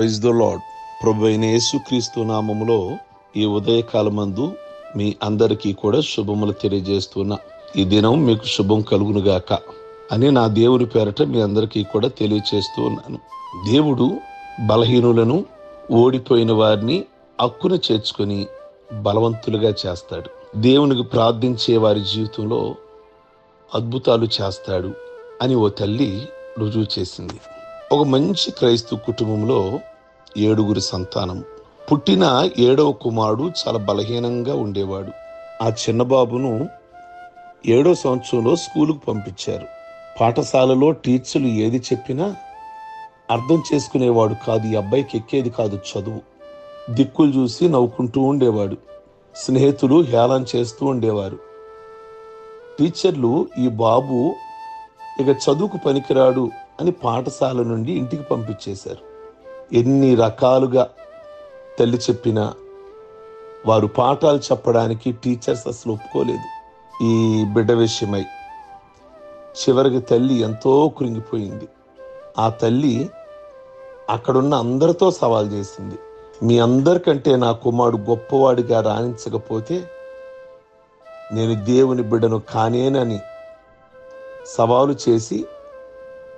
Praise the lord ప్రభు అయిన యేసుక్రీస్తు నామములో ఈ ఉదయకాలమందు మీ అందరికీ కూడా శుభములు తెలియజేస్తున్నా. ఈ దినం మీకు శుభం కలుగునుగాక అని నా దేవుని పేరట మీ అందరికీ కూడా తెలియచేస్తూ ఉన్నాను. దేవుడు బలహీనులను ఓడిపోయిన వారిని హక్కున చేర్చుకొని బలవంతులుగా చేస్తాడు. దేవునికి ప్రార్థించే వారి జీవితంలో అద్భుతాలు చేస్తాడు అని ఓ తల్లి రుజువు చేసింది. ఒక మంచి క్రైస్తవ కుటుంబంలో ఏడుగురి సంతానం. పుట్టిన ఏడవ కుమారుడు చాలా బలహీనంగా ఉండేవాడు. ఆ చిన్న బాబును ఏడో సంవత్సరంలో స్కూలుకు పంపించారు. పాఠశాలలో టీచర్లు ఏది చెప్పినా అర్థం చేసుకునేవాడు కాదు ఈ అబ్బాయికి ఎక్కేది కాదు చదువు. దిక్కులు చూసి నవ్వుకుంటూ ఉండేవాడు. స్నేహితులు హేళన చేస్తూ ఉండేవారు. టీచర్లు ఈ బాబు ఇక చదువుకు పనికిరాడు అని పాఠశాల నుండి ఇంటికి పంపించేశారు. ఎన్ని రకాలుగా తల్లి చెప్పినా వారు పాఠాలు చెప్పడానికి టీచర్స్ అసలు ఒప్పుకోలేదు. ఈ బిడ్డ విషయమై చివరికి తల్లి ఎంతో కృంగిపోయింది. ఆ తల్లి అక్కడున్న అందరితో సవాల్ చేసింది. మీ అందరికంటే నా కుమారుడు గొప్పవాడిగా రాణించకపోతే నేను దేవుని బిడ్డను కానేనని సవాలు చేసి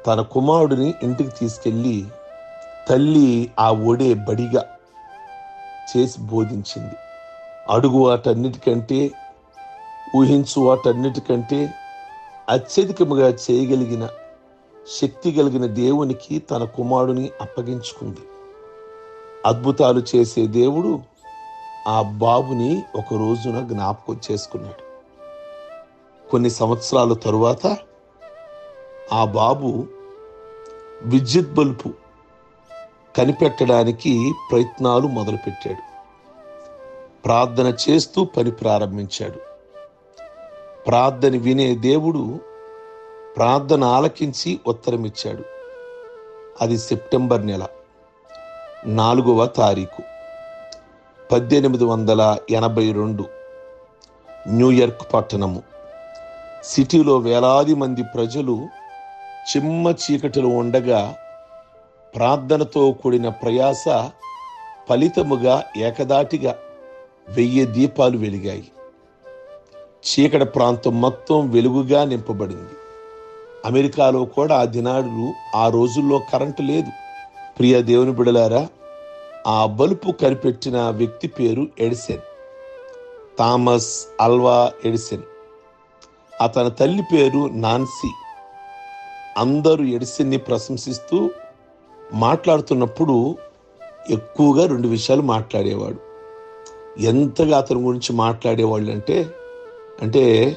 తన కుమారుడిని ఇంటికి తీసుకెళ్ళి తల్లి ఆ ఒడే బడిగా చేసి బోధించింది. అడుగు వాటన్నిటికంటే ఊహించు వాటన్నిటికంటే అత్యధికముగా చేయగలిగిన శక్తి కలిగిన దేవునికి తన కుమారుని అప్పగించుకుంది. అద్భుతాలు చేసే దేవుడు ఆ బాబుని ఒక రోజున జ్ఞాపకం చేసుకున్నాడు. కొన్ని సంవత్సరాల తరువాత ఆ బాబు విద్యుత్ బల్బు కనిపెట్టడానికి ప్రయత్నాలు మొదలుపెట్టాడు. ప్రార్థన చేస్తూ పని ప్రారంభించాడు. ప్రార్థన వినే దేవుడు ప్రార్థన ఆలకించి ఉత్తరమిచ్చాడు. అది సెప్టెంబర్ నెల నాలుగవ తారీఖు పద్దెనిమిది వందల ఎనభై రెండు న్యూయార్క్ పట్టణము. సిటీలో వేలాది మంది ప్రజలు చిమ్మ చీకటిలో ఉండగా ప్రార్థనతో కూడిన ప్రయాస ఫలితముగా ఏకదాటిగా వెయ్యి దీపాలు వెలిగాయి. చీకటి ప్రాంతం మొత్తం వెలుగుగా నింపబడింది. అమెరికాలో కూడా ఆ దినాడు ఆ రోజుల్లో కరెంటు లేదు. ప్రియ దేవుని బిడలారా ఆ బలుపు కనిపెట్టిన వ్యక్తి పేరు ఎడిసెన్. Thomas Alva ఎడిసెన్. అతని తల్లి పేరు నాన్సీ. అందరూ ఎడిసెన్ని ప్రశంసిస్తూ మాట్లాడుతున్నప్పుడు ఎక్కువగా రెండు విషయాలు మాట్లాడేవాడు. ఎంతగా అతని గురించి మాట్లాడేవాళ్ళు అంటే అంటే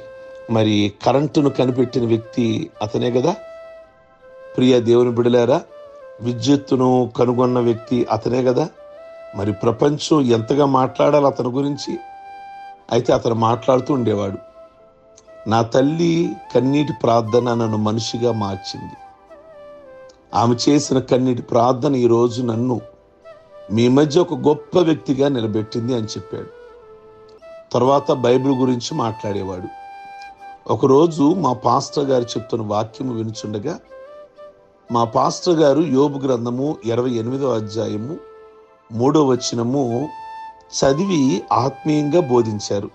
మరి కరెంటును కనిపెట్టిన వ్యక్తి అతనే కదా? ప్రియ దేవుని బిడలేరా విద్యుత్తును కనుగొన్న వ్యక్తి అతనే కదా? మరి ప్రపంచం ఎంతగా మాట్లాడాలి అతని గురించి? అయితే అతను మాట్లాడుతూ ఉండేవాడు. నా తల్లి కన్నీటి ప్రార్థన నన్ను మనిషిగా మార్చింది. ఆమె చేసిన కన్నీటి ప్రార్థన ఈరోజు నన్ను మీ మధ్య ఒక గొప్ప వ్యక్తిగా నిలబెట్టింది అని చెప్పాడు. తర్వాత బైబిల్ గురించి మాట్లాడేవాడు. ఒకరోజు మా పాస్టర్ గారు చెప్తున్న వాక్యము వినుచుండగా మా పాస్టర్ గారు యోబు గ్రంథము ఇరవై ఎనిమిదో అధ్యాయము మూడో వచనము చదివి ఆత్మీయంగా బోధించారు.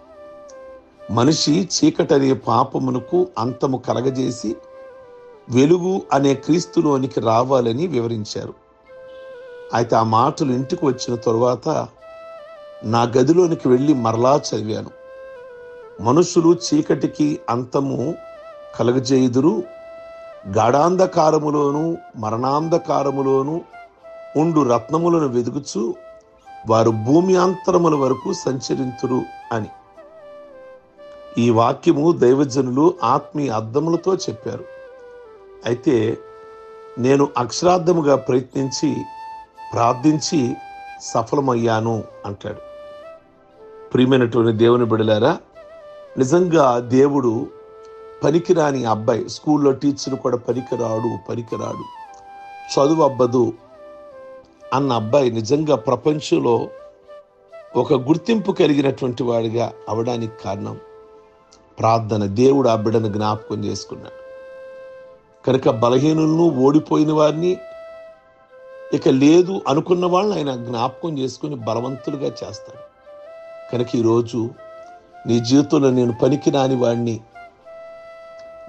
మనిషి చీకటనే పాపమునకు అంతము కలగజేసి వెలుగు అనే క్రీస్తులోనికి రావాలని వివరించారు. అయితే ఆ మాటలు ఇంటికి వచ్చిన తరువాత నా గదిలోనికి వెళ్ళి మరలా చదివాను. మనుషులు చీకటికి అంతము కలగజేయుదురు గాఢాంధకారములోను మరణాంధకారములోను ఉండు రత్నములను వెదుగుచు వారు భూమి అంతరముల వరకు సంచరింతురు అని. ఈ వాక్యము దైవజనులు ఆత్మీయ అర్థములతో చెప్పారు. అయితే నేను అక్షరార్థముగా ప్రయత్నించి ప్రార్థించి సఫలమయ్యాను అంటాడు. ప్రియమైనటువంటి దేవుని బిడలారా నిజంగా దేవుడు పనికిరాని అబ్బాయి స్కూల్లో టీచర్ కూడా పనికిరాడు పనికిరాడు చదువు అబ్బదు అన్న అబ్బాయి నిజంగా ప్రపంచంలో ఒక గుర్తింపు కలిగినటువంటి వాడిగా అవడానికి కారణం ప్రార్థన దేవుడు ఆ బిడ్డను జ్ఞాపకం చేసుకున్నాడు. కనుక బలహీనులను ఓడిపోయిన వారిని ఇక లేదు అనుకున్న వాళ్ళని ఆయన జ్ఞాపకం చేసుకుని బలవంతులుగా చేస్తాడు. కనుక ఈరోజు నీ జీవితంలో నేను పనికిరాని వాడిని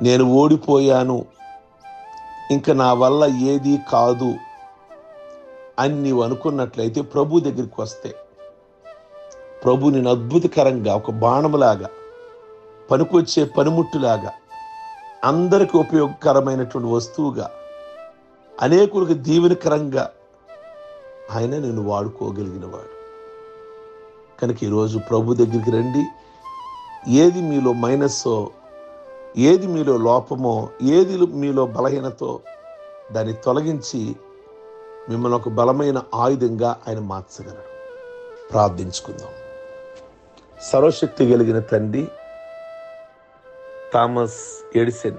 నేను ఓడిపోయాను ఇంకా నా వల్ల ఏది కాదు అని నీవు అనుకున్నట్లయితే ప్రభు దగ్గరికి వస్తే ప్రభు నేను అద్భుతకరంగా ఒక బాణములాగా పనికొచ్చే పనిముట్టులాగా అందరికి ఉపయోగకరమైనటువంటి వస్తువుగా అనేకులకు దీవెనకరంగా ఆయన నేను వాడుకోగలిగినవాడు. కనుక ఈరోజు ప్రభు దగ్గరికి రండి. ఏది మీలో మైనస్సో ఏది మీలో లోపమో ఏది మీలో బలహీనతో దాన్ని తొలగించి మిమ్మల్ని ఒక బలమైన ఆయుధంగా ఆయన మార్చగలడు. ప్రార్థించుకుందాం. సర్వశక్తి కలిగిన తండ్రి థామస్ ఎడిసన్.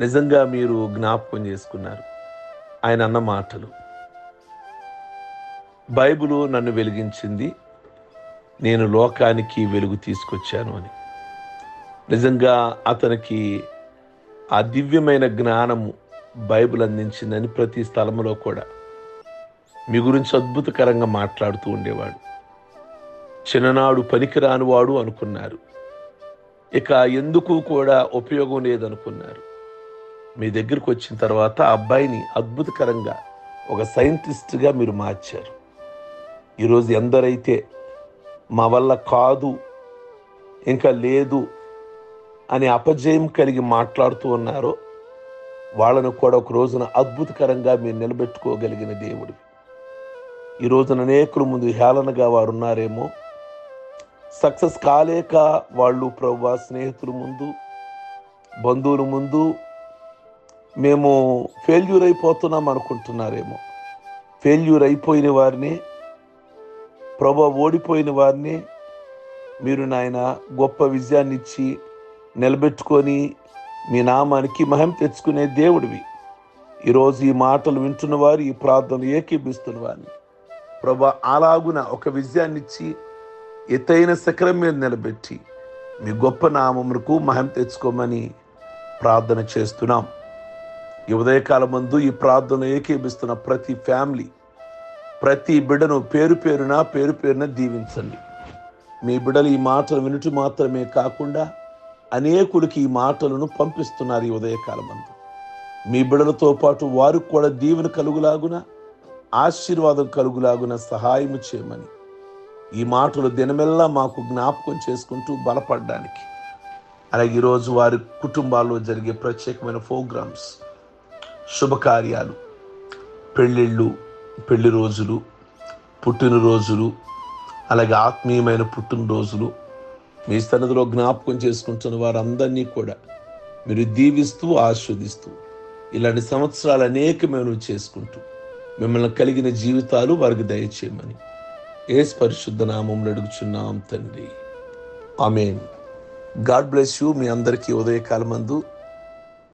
నిజంగా మీరు జ్ఞాపకం చేసుకున్నారు. ఆయన అన్న మాటలు. బైబిలు నన్ను వెలిగించింది. నేను లోకానికి వెలుగు తీసుకొచ్చాను అని. నిజంగా అతనికి ఆ దివ్యమైన జ్ఞానము బైబిల్ అందించిందని ప్రతి స్థలంలో కూడా. మీ గురించి అద్భుతకరంగా మాట్లాడుతూ ఉండేవాడు. చిన్ననాడు పనికిరాని వాడు అనుకున్నారు. ఇక ఎందుకు కూడా ఉపయోగం లేదనుకున్నారు. మీ దగ్గరికి వచ్చిన తర్వాత ఆ అబ్బాయిని అద్భుతకరంగా ఒక సైంటిస్ట్గా మీరు మార్చారు. ఈరోజు ఎందరైతే మా వల్ల కాదు ఇంకా లేదు అని అపజయం కలిగి మాట్లాడుతూ ఉన్నారో వాళ్ళను కూడా ఒక రోజున అద్భుతకరంగా మీరు నిలబెట్టుకోగలిగిన దేవుడు ఈ రోజున అనేకుల ముందు హేళనగా వారు ఉన్నారేమో సక్సెస్ కాలేక వాళ్ళు ప్రభు స్నేహితుల ముందు బంధువుల ముందు మేము ఫెయిల్యూర్ అయిపోతున్నాం అనుకుంటున్నారేమో. ఫెయిల్యూర్ అయిపోయిన వారిని ప్రభు ఓడిపోయిన వారిని మీరు నాయన గొప్ప విజయాన్ని ఇచ్చి నిలబెట్టుకొని మీ నామానికి మహిమ తెచ్చుకునే దేవుడివి. ఈరోజు ఈ మాటలు వింటున్న వారు ఈ ప్రార్థనలు ఏకీభిస్తున్న వారిని. ప్రభా అలాగున ఒక విజయాన్ని ఇచ్చి ఎత్తైన శిఖరం మీద నిలబెట్టి మీ గొప్ప నామమునకు మహిమ తెచ్చుకోమని ప్రార్థన చేస్తున్నాం. ఈ ఉదయకాలం ముందు ఈ ప్రార్థన ఏకీభిస్తున్న ప్రతి ఫ్యామిలీ ప్రతి బిడ్డను పేరు పేరున పేరు పేరున దీవించండి. మీ బిడ్డలు ఈ మాటలు వినుటి మాత్రమే కాకుండా అనేకులకి ఈ మాటలను పంపిస్తున్నారు ఈ ఉదయకాలమందు. మీ బిడ్డలతో పాటు వారికి కూడా దీవెన కలుగులాగున ఆశీర్వాదం కలుగులాగున సహాయం చేయమని ఈ మాటలు దినమెల్లా మాకు జ్ఞాపకం చేసుకుంటూ బలపడడానికి. అలాగే ఈరోజు వారి కుటుంబాల్లో జరిగే ప్రత్యేకమైన ప్రోగ్రామ్స్ శుభకార్యాలు పెళ్ళిళ్ళు పెళ్ళి రోజులు పుట్టినరోజులు అలాగే ఆత్మీయమైన పుట్టినరోజులు మీ సన్నిధిలో జ్ఞాపకం చేసుకుంటున్న వారందరినీ కూడా మీరు దీవిస్తూ ఆస్వాదిస్తూ ఇలాంటి సంవత్సరాలు అనేకమైన చేసుకుంటూ మిమ్మల్ని కలిగిన జీవితాలు వారికి దయచేయమని ఏస్ పరిశుద్ధ నామంలో అడుగుచున్నాం తండ్రి. ఆమెన్. గాడ్ బ్లెస్ యూ మీ అందరికీ ఉదయకాలమందు.